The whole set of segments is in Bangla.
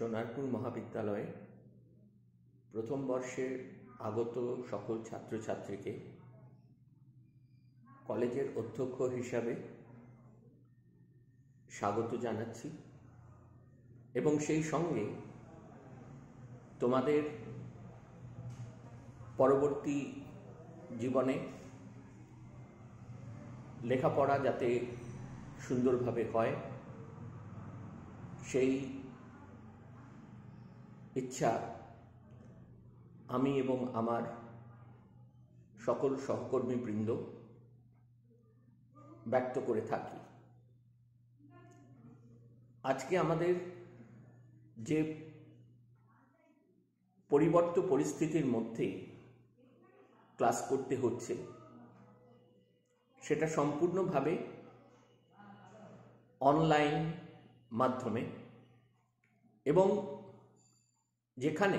সোনারপুর মহাবিদ্যালয়ে প্রথম বর্ষের আগত সকল ছাত্রছাত্রীকে কলেজের অধ্যক্ষ হিসাবে স্বাগত জানাচ্ছি এবং সেই সঙ্গে তোমাদের পরবর্তী জীবনে লেখাপড়া যাতে সুন্দরভাবে হয়, সেই ইচ্ছা, আমি এবং আমার সকল সহকর্মীবৃন্দ ব্যক্ত করে থাকি। আজকে আমাদের যে পরিবর্ত পরিস্থিতির মধ্যে ক্লাস করতে হচ্ছে, সেটা সম্পূর্ণভাবে অনলাইন মাধ্যমে এবং যেখানে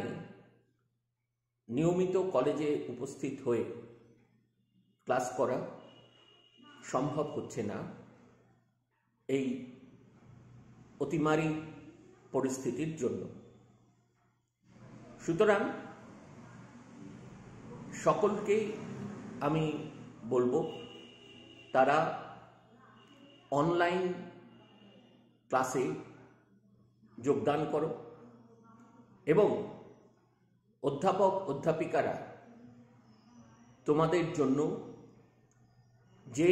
নিয়মিত কলেজে উপস্থিত হয়ে ক্লাস করা সম্ভব হচ্ছে না। এই অতিমারি পরিস্থিতির জন্য। সুতরাং সকলকেই আমি বলব, তারা অনলাইন ক্লাসে যোগদান করো। এবং অধ্যাপক, অধ্যাপিকারা তোমাদের জন্য যে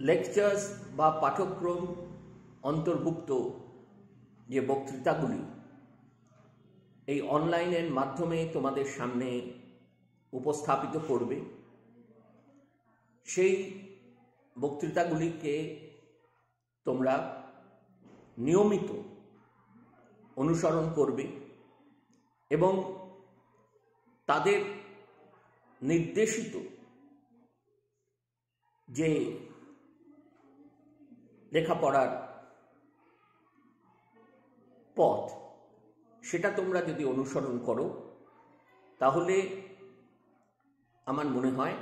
লেকচার্স বা পাঠ্যক্রম অন্তর্ভুক্ত যে বক্তৃতাগুলি, এই অনলাইনের মাধ্যমে তোমাদের সামনে উপস্থাপিত করবে, সেই বক্তৃতাগুলিকে তোমরা নিয়মিত অনুসরণ করবে এবং তাদের নির্দেশিত যে লেখাপড়ার পথ, সেটা তোমরা যদি অনুসরণ করো, তাহলে আমার মনে হয়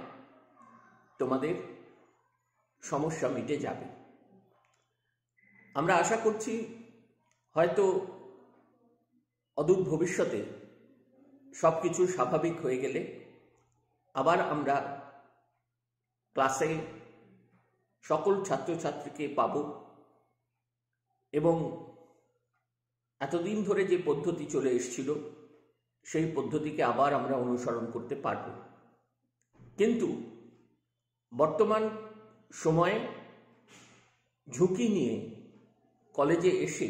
তোমাদের সমস্যা মিটে যাবে। আমরা আশা করছি হয়তো অদূর ভবিষ্যতে সব কিছু স্বাভাবিক হয়ে গেলে আবার আমরা ক্লাসে সকল ছাত্রছাত্রীকে পাব এবং এতদিন ধরে যে পদ্ধতি চলে এসছিল, সেই পদ্ধতিকে আবার আমরা অনুসরণ করতে পারব। কিন্তু বর্তমান সময়ে ঝুঁকি নিয়ে কলেজে এসে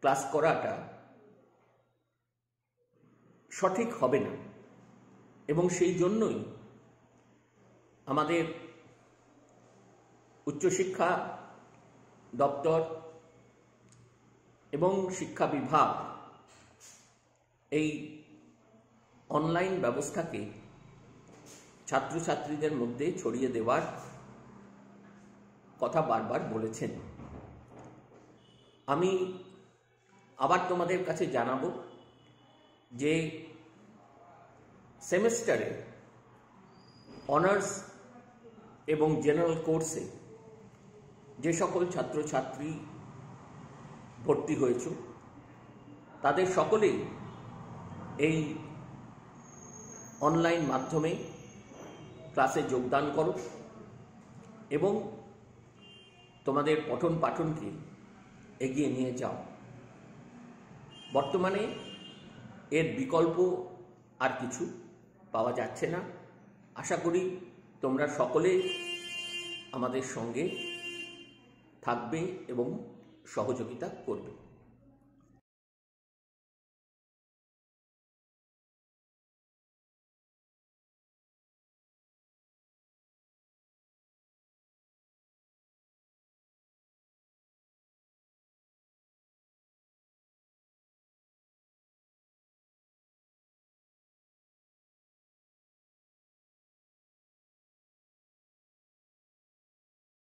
ক্লাস করাটা সঠিক হবে না। এবং সেই জন্যই আমাদের উচ্চশিক্ষা দপ্তর এবং শিক্ষা বিভাগ এই অনলাইন ব্যবস্থাকে ছাত্রছাত্রীদের মধ্যে ছড়িয়ে দেওয়ার কথা বারবার বলেছেন। আমি আবার তোমাদের কাছে জানাব যে সেমেস্টারে অনার্স এবং জেনারেল কোর্সে যে সকল ছাত্রছাত্রী ভর্তি হয়েছ, তাদের সকলেই এই অনলাইন মাধ্যমে ক্লাসে যোগদান করো এবং তোমাদের পঠন পাঠনকে এগিয়ে নিয়ে যাও। বর্তমানে এর বিকল্প আর কিছু পাওয়া যাচ্ছে না। আশা করি তোমরা সকলে আমাদের সঙ্গে থাকবে এবং সহযোগিতা করবে।